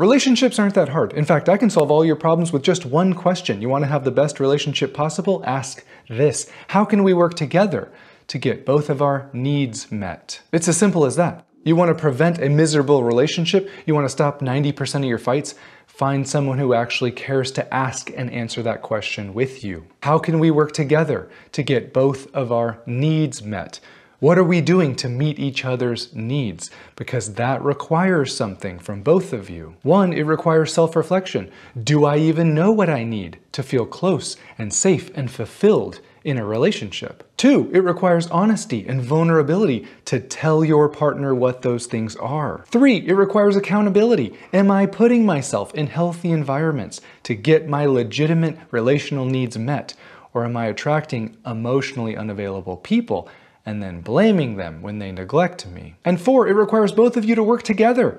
Relationships aren't that hard. In fact, I can solve all your problems with just one question. You want to have the best relationship possible? Ask this. How can we work together to get both of our needs met? It's as simple as that. You want to prevent a miserable relationship? You want to stop 90% of your fights? Find someone who actually cares to ask and answer that question with you. How can we work together to get both of our needs met? What are we doing to meet each other's needs? Because that requires something from both of you. One, it requires self-reflection. Do I even know what I need to feel close and safe and fulfilled in a relationship? Two, it requires honesty and vulnerability to tell your partner what those things are. Three, it requires accountability. Am I putting myself in healthy environments to get my legitimate relational needs met? Or am I attracting emotionally unavailable people and then blaming them when they neglect me. And four, it requires both of you to work together